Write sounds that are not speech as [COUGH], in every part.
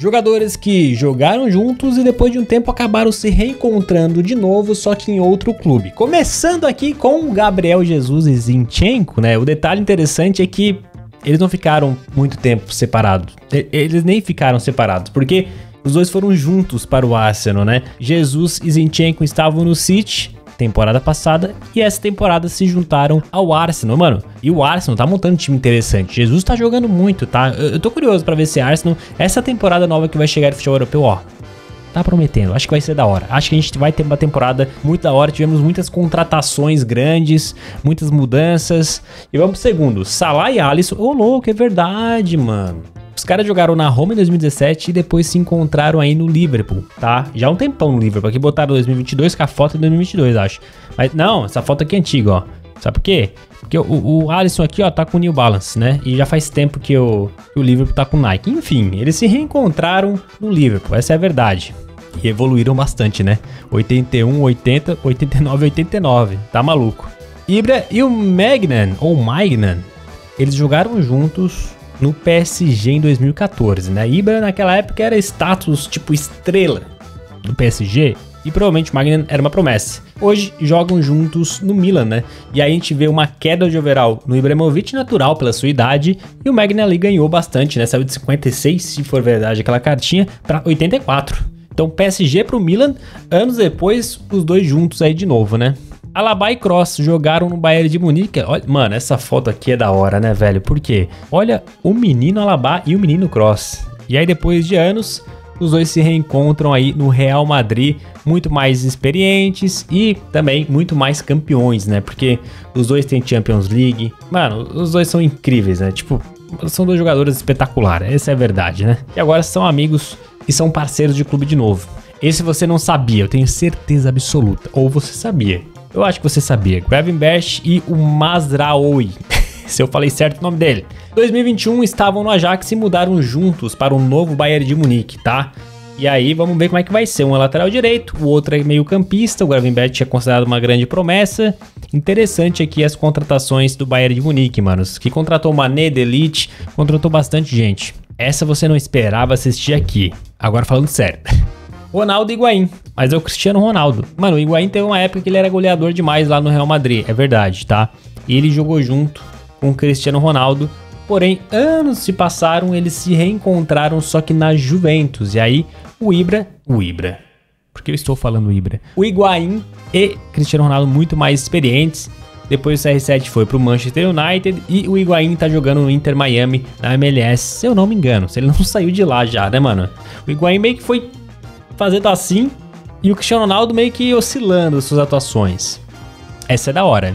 Jogadores que jogaram juntos e depois de um tempo acabaram se reencontrando de novo, só que em outro clube. Começando aqui com o Gabriel Jesus e Zinchenko, né? O detalhe interessante é que eles não ficaram muito tempo separados. Eles nem ficaram separados, porque os dois foram juntos para o Arsenal, né? Jesus e Zinchenko estavam no City temporada passada e essa temporada se juntaram ao Arsenal, mano. E o Arsenal tá montando um time interessante. Jesus tá jogando muito, tá? Eu, eu tô curioso para ver se Arsenal, essa temporada nova que vai chegar no futebol europeu, ó, tá prometendo. Acho que vai ser da hora. Acho que a gente vai ter uma temporada muito da hora. Tivemos muitas contratações grandes, muitas mudanças. E vamos pro segundo. Salah e Alisson. Ô, oh, louco, é verdade, mano. Os caras jogaram na Roma em 2017 e depois se encontraram aí no Liverpool, tá? Já um tempão no Liverpool. Aqui botaram 2022 com a foto de 2022, acho. Mas não, essa foto aqui é antiga, ó. Sabe por quê? Porque o, o Alisson aqui, ó, tá com New Balance, né? E já faz tempo que o, que o Liverpool tá com Nike. Enfim, eles se reencontraram no Liverpool, essa é a verdade. E evoluíram bastante, né? 81, 80, 89, 89. Tá maluco. Ibra e o Magnan, ou Magnan, eles jogaram juntos no PSG em 2014, né? Ibra naquela época era status tipo estrela do PSG e provavelmente o Magnan era uma promessa. Hoje jogam juntos no Milan, né? E aí a gente vê uma queda de overall no Ibrahimovic natural pela sua idade e o Magnan ali ganhou bastante, né? Saiu de 56, se for verdade aquela cartinha, para 84. Então PSG pro Milan, anos depois os dois juntos aí de novo, né? Alaba e Cross jogaram no Bayern de Munique. Olha, mano, essa foto aqui é da hora, né, velho? Por quê? Olha o menino Alaba e o menino Cross. E aí, depois de anos, os dois se reencontram aí no Real Madrid, muito mais experientes e também muito mais campeões, né? Porque os dois têm Champions League. Mano, os dois são incríveis, né? Tipo, são dois jogadores espetaculares, essa é a verdade, né? E agora são amigos e são parceiros de clube de novo. Esse você não sabia, eu tenho certeza absoluta. Ou você sabia. Eu acho que você sabia. Gravenberch e o Mazraoui. [LAUGHS] Se eu falei certo o nome dele. 2021 estavam no Ajax e mudaram juntos para o novo Bayern de Munique, tá? E aí vamos ver como é que vai ser. Um é lateral direito, o outro é meio campista. O Gravenberch é considerado uma grande promessa. Interessante aqui as contratações do Bayern de Munique, manos. Que contratou Mané, Delite, contratou bastante gente. Essa você não esperava assistir aqui. Agora falando sério. [LAUGHS] Ronaldo e Higuaín, mas é o Cristiano Ronaldo. Mano, o Higuaín teve uma época que ele era goleador demais lá no Real Madrid, é verdade, tá? E ele jogou junto com o Cristiano Ronaldo. Porém, anos se passaram, eles se reencontraram só que na Juventus. E aí, o Ibra, o Ibra. Por que eu estou falando Ibra? O Higuaín e Cristiano Ronaldo muito mais experientes. Depois o CR7 foi pro Manchester United e o Higuaín tá jogando no Inter Miami na MLS, se eu não me engano. Se ele não [LAUGHS] saiu de lá já, né, mano? O Higuaín meio que foi fazendo assim e o Cristiano Ronaldo meio que oscilando suas atuações. Essa é da hora.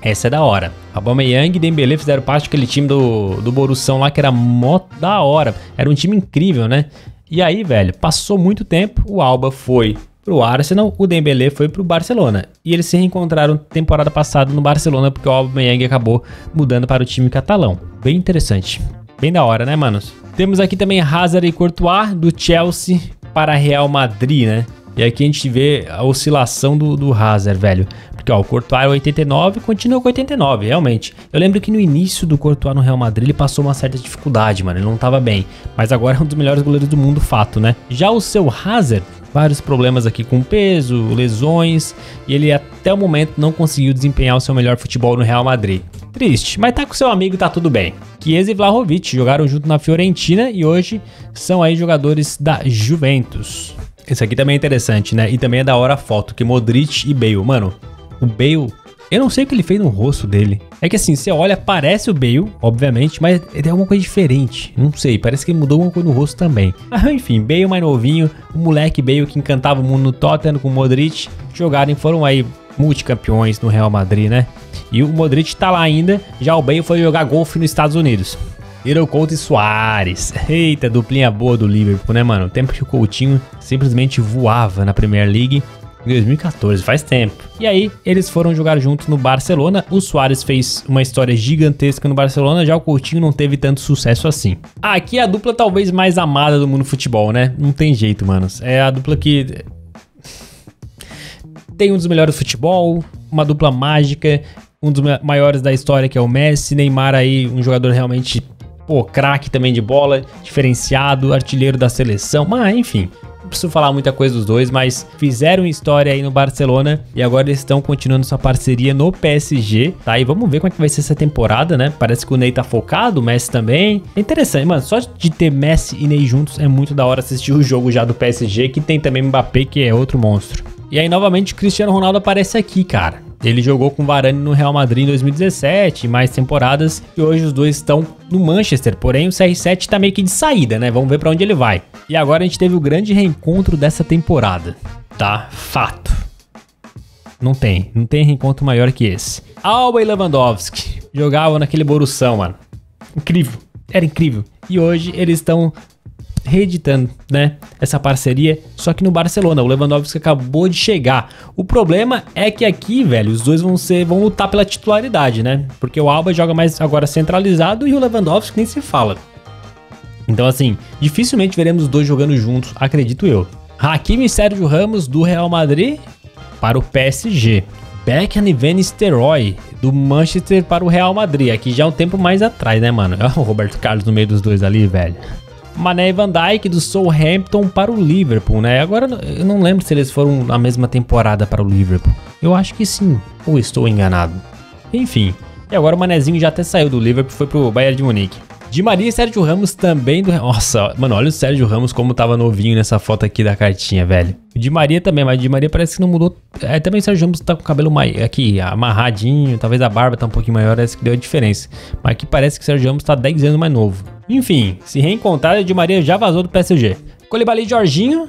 Essa é da hora. Aubameyang e Dembele fizeram parte daquele time do, do Borussão lá que era mó da hora. Era um time incrível, né? E aí, velho, passou muito tempo, o Alba foi pro Arsenal, o Dembele foi pro Barcelona. E eles se reencontraram temporada passada no Barcelona porque o Aubameyang acabou mudando para o time catalão. Bem interessante. Bem da hora, né, manos? Temos aqui também Hazard e Courtois do Chelsea para Real Madrid, né? E aqui a gente vê a oscilação do, do Hazard, velho. Porque ó, o Courtois é 89 continua com 89, realmente. Eu lembro que no início do Courtois no Real Madrid ele passou uma certa dificuldade, mano. Ele não tava bem. Mas agora é um dos melhores goleiros do mundo, fato, né? Já o seu Hazard, vários problemas aqui com peso, lesões. E ele até o momento não conseguiu desempenhar o seu melhor futebol no Real Madrid. Triste, mas tá com seu amigo tá tudo bem. Chiesa e Vlahovic jogaram junto na Fiorentina e hoje são aí jogadores da Juventus. Esse aqui também é interessante, né? E também é da hora a foto, que Modric e Bale. Mano, o Bale, eu não sei o que ele fez no rosto dele. É que assim, você olha, parece o Bale, obviamente, mas ele é alguma coisa diferente. Não sei, parece que ele mudou alguma coisa no rosto também. Mas [LAUGHS] enfim, Bale mais novinho, o moleque Bale que encantava o mundo no Tottenham com o Modric, jogaram e foram aí multicampeões no Real Madrid, né? E o Modric tá lá ainda, já o Bale foi jogar golfe nos Estados Unidos. Little Couto e Soares. Eita, duplinha boa do Liverpool, né, mano? O tempo que o Coutinho simplesmente voava na Premier League em 2014, faz tempo. E aí, eles foram jogar juntos no Barcelona. O Soares fez uma história gigantesca no Barcelona, já o Coutinho não teve tanto sucesso assim. Aqui é a dupla talvez mais amada do mundo futebol, né? Não tem jeito, manos. É a dupla que tem um dos melhores futebol, uma dupla mágica, um dos maiores da história que é o Messi, Neymar aí, um jogador realmente pô, craque também de bola, diferenciado, artilheiro da seleção, mas enfim, não preciso falar muita coisa dos dois, mas fizeram história aí no Barcelona e agora eles estão continuando sua parceria no PSG, tá? E vamos ver como é que vai ser essa temporada, né? Parece que o Ney tá focado, o Messi também. É interessante, mano, só de ter Messi e Ney juntos é muito da hora assistir o jogo já do PSG, que tem também Mbappé, que é outro monstro. E aí, novamente, Cristiano Ronaldo aparece aqui, cara. Ele jogou com Varane no Real Madrid em 2017, mais temporadas, e hoje os dois estão no Manchester. Porém, o CR7 tá meio que de saída, né? Vamos ver para onde ele vai. E agora a gente teve o grande reencontro dessa temporada, tá? Fato. Não tem, não tem reencontro maior que esse. Alba e Lewandowski jogavam naquele Borussão, mano. Incrível, era incrível. E hoje eles estão reeditando, né, essa parceria, só que no Barcelona, o Lewandowski acabou de chegar. O problema é que aqui, velho, os dois vão ser vão lutar pela titularidade, né? Porque o Alba joga mais agora centralizado e o Lewandowski nem se fala. Então assim, dificilmente veremos os dois jogando juntos, acredito eu. Hakimi e Sérgio Ramos do Real Madrid para o PSG. Beckham e Van do Manchester para o Real Madrid. Aqui já é um tempo mais atrás, né, mano? [LAUGHS] Olha o Roberto Carlos no meio dos dois ali, velho. Mané e Van Dijk do Southampton para o Liverpool, né? Agora eu não lembro se eles foram na mesma temporada para o Liverpool. Eu acho que sim, ou estou enganado. Enfim, e agora o Manezinho já até saiu do Liverpool foi pro Bayern de Munique. Di Maria e Sérgio Ramos também do. Nossa, mano, olha o Sérgio Ramos como tava novinho nessa foto aqui da cartinha, velho. Di Maria também, mas Di Maria parece que não mudou. É, também o Sérgio Ramos tá com o cabelo mais, aqui, amarradinho, talvez a barba tá um pouquinho maior, essa que deu a diferença. Mas aqui parece que o Sérgio Ramos tá 10 anos mais novo. Enfim, se reencontrar, o Maria já vazou do PSG. Colibali Jorginho,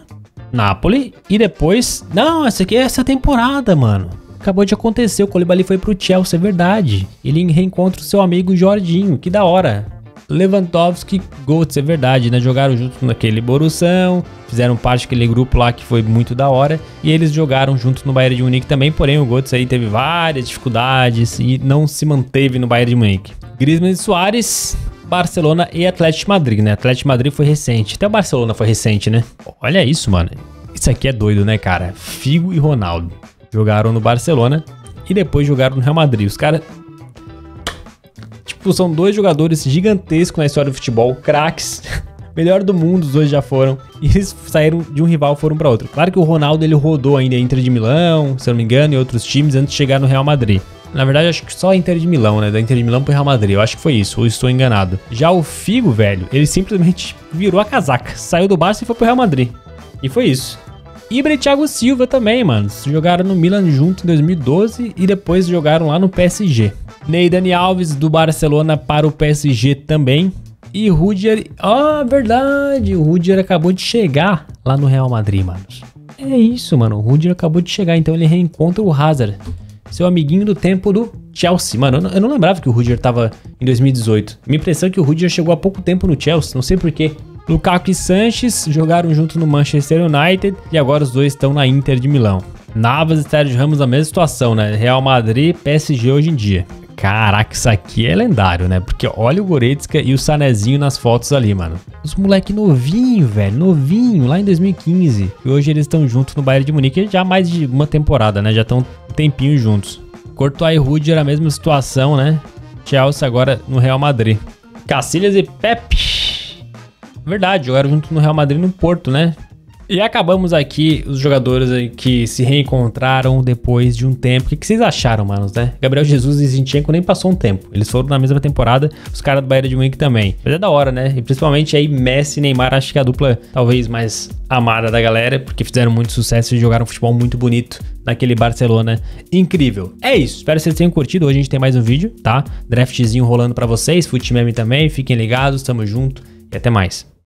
Napoli, e depois... Não, essa aqui é essa temporada, mano. Acabou de acontecer, o Colibali foi pro Chelsea, é verdade. Ele reencontra o seu amigo Jorginho, que da hora. Lewandowski, Götze, é verdade, né? Jogaram juntos naquele Borussão, fizeram parte daquele grupo lá que foi muito da hora, e eles jogaram juntos no Bayern de Munique também, porém o Götze aí teve várias dificuldades e não se manteve no Bayern de Munique. Griezmann e Soares, Barcelona e Atlético Madrid, né? Atlético Madrid foi recente, até o Barcelona foi recente, né? Olha isso, mano. Isso aqui é doido, né, cara? Figo e Ronaldo jogaram no Barcelona e depois jogaram no Real Madrid. Os caras Tipo, são dois jogadores gigantescos na história do futebol, craques, [LAUGHS] melhor do mundo, os dois já foram. E eles saíram de um rival foram para outro. Claro que o Ronaldo ele rodou ainda Inter de Milão, se eu não me engano, e outros times antes de chegar no Real Madrid. Na verdade, acho que só a Inter de Milão, né? Da Inter de Milão pro Real Madrid. Eu acho que foi isso, ou estou enganado. Já o Figo, velho, ele simplesmente virou a casaca. Saiu do Barça e foi pro Real Madrid. E foi isso. Ibra e Thiago Silva também, mano. Jogaram no Milan junto em 2012 e depois jogaram lá no PSG. Ney Dani Alves do Barcelona para o PSG também. E Rudiger, ah, verdade, o Rudiger acabou de chegar lá no Real Madrid, mano. É isso, mano, o Rudiger acabou de chegar, então ele reencontra o Hazard, seu amiguinho do tempo do Chelsea. Mano, eu não, lembrava que o Rudiger tava em 2018. Minha impressão é que o Rudiger chegou há pouco tempo no Chelsea, não sei porquê. Lukaku e Sanches jogaram junto no Manchester United e agora os dois estão na Inter de Milão. Navas e Sérgio Ramos na mesma situação, né? Real Madrid, PSG hoje em dia. Caraca, isso aqui é lendário, né? Porque olha o Goretzka e o Sanezinho nas fotos ali, mano. Os moleque novinho, velho, novinho, lá em 2015. E hoje eles estão juntos no Bayern de Munique já há mais de uma temporada, né? Já estão um tempinho juntos. Courtois e Rudiger a mesma situação, né? Chelsea agora no Real Madrid. Cacilhas e Pepe. Verdade, jogaram junto no Real Madrid no Porto, né? E acabamos aqui os jogadores que se reencontraram depois de um tempo. O que, vocês acharam, manos, né? Gabriel Jesus e Zinchenko nem passou um tempo. Eles foram na mesma temporada, os caras do Bayern de Munique também. Mas é da hora, né? E principalmente aí Messi e Neymar, acho que é a dupla talvez mais amada da galera, porque fizeram muito sucesso e jogaram futebol muito bonito naquele Barcelona incrível. É isso, espero que vocês tenham curtido. Hoje a gente tem mais um vídeo, tá? Draftzinho rolando para vocês, Fute também. Fiquem ligados, tamo junto e até mais.